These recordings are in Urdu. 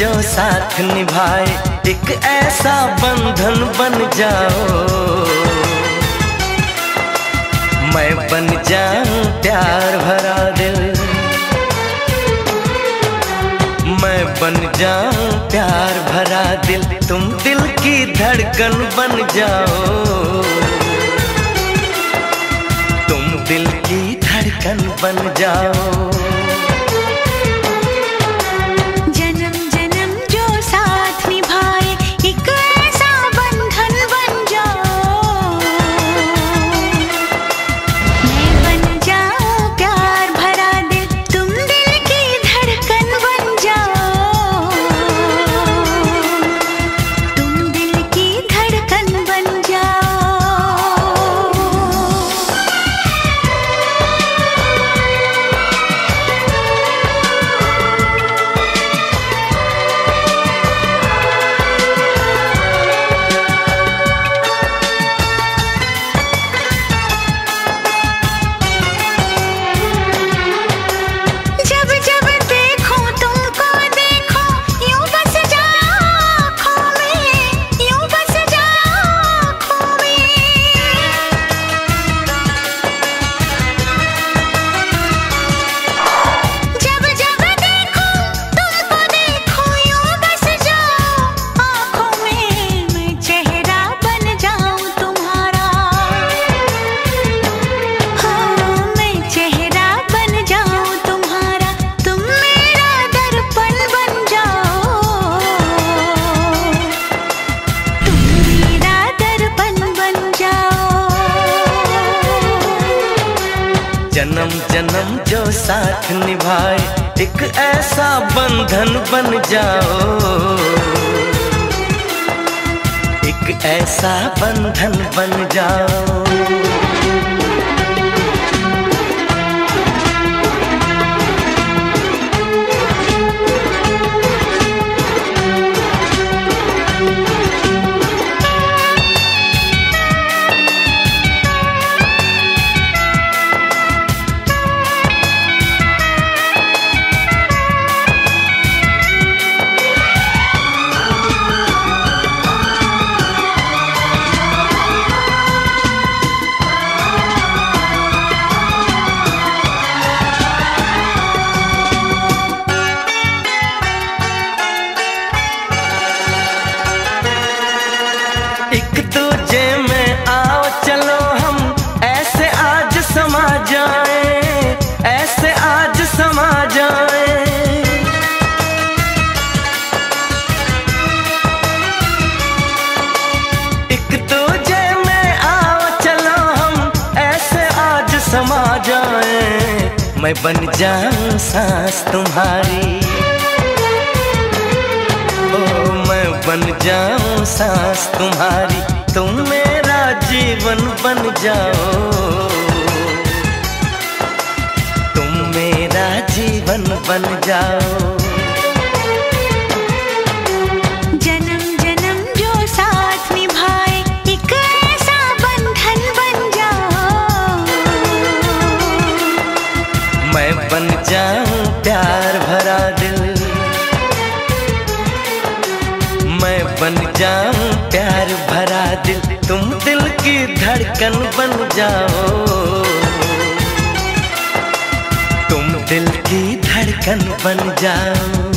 جو ساتھ نبھائے ایک ایسا بندھن بن جاؤ میں بن جاؤں پیار بھرا دل میں بن جاؤں پیار بھرا دل تم دل کی دھڑکن بن جاؤ تم دل کی دھڑکن بن جاؤ جنم جنم جو ساتھ نبھائے، ایک ایسا بندھن بن جاؤ۔ ایک ایسا بندھن بن جاؤ۔ میں بن جاؤں سانس تمہاری۔ او میں بن جاؤں سانس تمہاری۔ تم میرا جیون بن جاؤ۔ تم میرا جیون بن جاؤ۔ میں بن جاؤں پیار بھرا دل۔ میں بن جاؤں پیار بھرا دل۔ تم دل کی دھڑکن بن جاؤ۔ تم دل کی دھڑکن بن جاؤ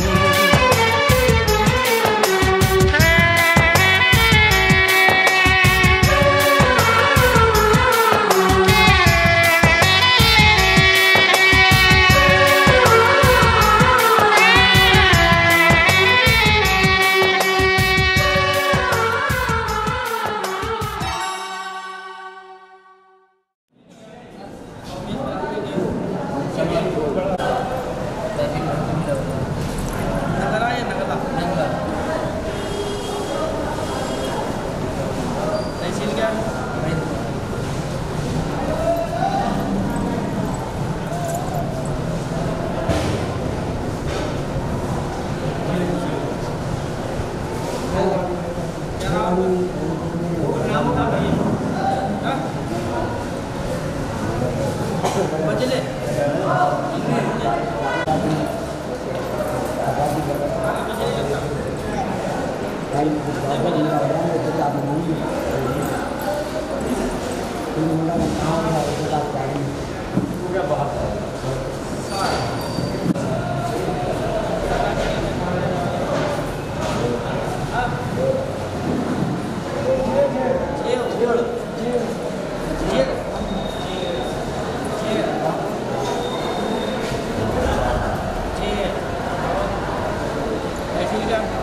đây đó có gì rồi đó chúng ta mình muốn nhưng nó cao rồi chúng ta chạy ra bỏ Yeah.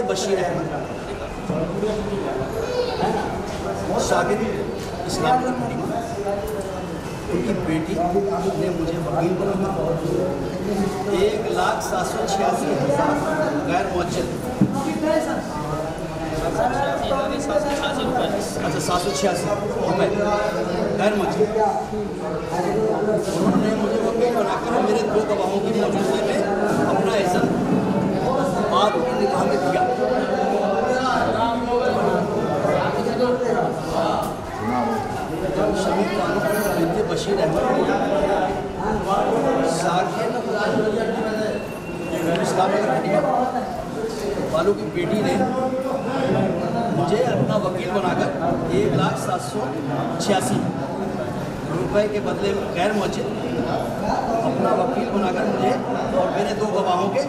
تھے بشیر احمد شاگرد اسلام ان کی بیٹی نے مجھے وکیل بنایا۔ ایک لاکھ سات سو چھیاسی ہزار غیر موجود اچھا سات سو چھیاسی۔ روپئے غیر موجود انہوں نے مجھے وکیل بنا کر میرے دو گواہوں کی موجودگی میں اپنا عزت بات ان نکاح میں دیا شمید بشیر احمد والوں کی بیٹی نے مجھے اپنا وکیل بنا کر ایک لاکھ سات سو چھیاسی روپے کے بدلے غیر موجود اپنا وکیل بنا کر مجھے اور میرے دو گواہوں کے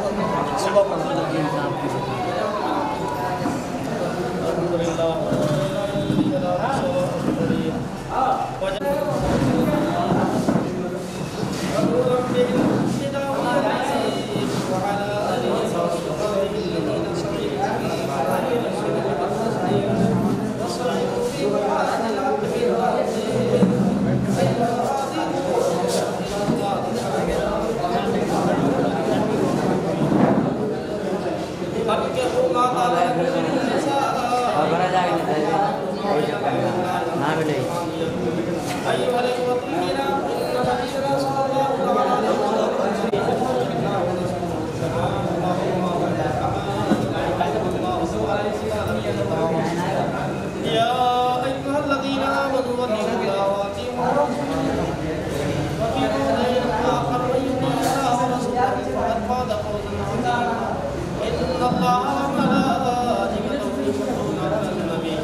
الله وملائكته يصلون على النبي.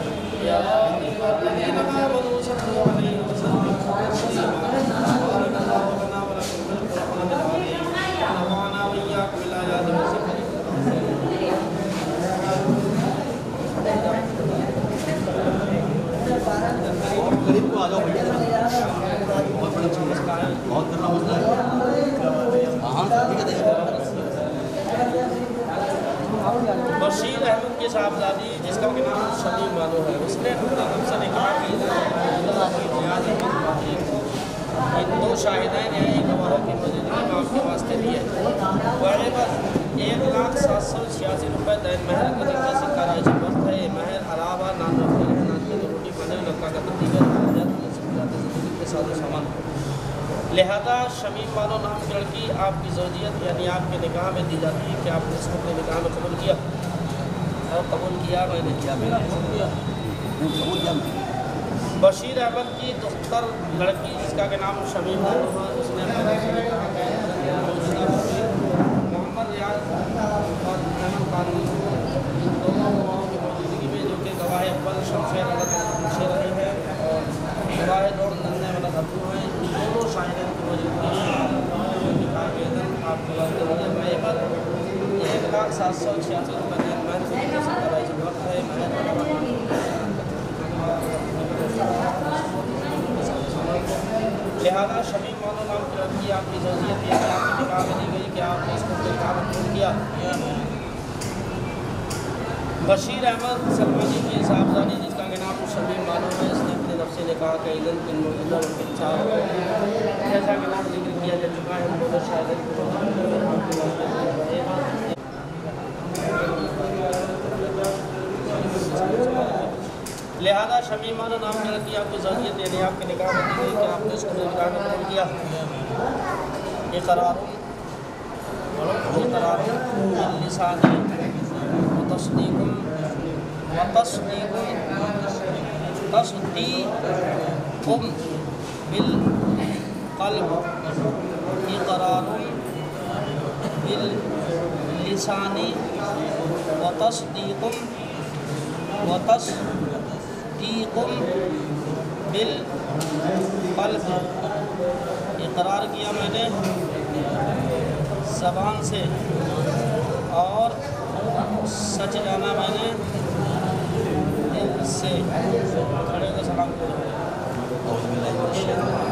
يا جس کا کہ نام شدید بانو ہے، اس نے ہم سے نکاح کی ان دو شاہدین کی کے واسطے ہے۔ بڑے بس ایک لاکھ سات سو چھیاسی روپے دین مہر کا بس ہے یہ مہر علاوہ نان نان کے روٹی بنے لکا کا ساتھ سامان لہذا شمیم بانو نام کی لڑکی آپ کی زوجیت یعنی آپ کے نکاح میں دی جاتی ہے کہ آپ نے اس کو اپنے نکاح میں قبول کیا۔ قبول کیا، میں نے کیا، میں نے بشیر احمد کی دختر لڑکی، جس کا کہ نام شمیم ہے، اس نے محمد ریاض اور محمد قانونی دونوں گواہوں کی موجودگی میں، جو کہ گواہ اکبر شمشیر شیر رہے ہیں اور گواہ دور نندے والا سبو ہیں۔ دونوں شاعرین کی موجودگی میں آپ کو میں ایک لاکھ سات سو لہذا شبی مانو نام کی آپ کی ضروریت یہ کہ آپ کی جگہ میں دی گئی کہ آپ نے اس کو بلکارت چھوڑ کیا۔ بشیر احمد سلمانی کی صاحب زانی جس کا نام شبی مانو نے اس نے اپنے نفسے نے کہا کہ علم بن موجودہ اور بن چار جیسا کہ نام ذکر کیا جا چکا ہے موجود شاید لہذا شمیمانہ نام کی رکھی آپ کو ذریعہ دے رہے آپ کے نکاح ہوتی ہے کہ آپ نے اس کو نکاح میں قبول کیا۔ یہ قرار یہ قرار لسان تصدیق و تصدیق تصدیق بالقلب۔ یہ قرار اقرار باللسان۔ و تصدیق یوفیقم بالقلب اقرار کیا میں نے زبان سے اور سچ جانا میں نے دل سے. کھڑے کو سلام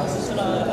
وسلم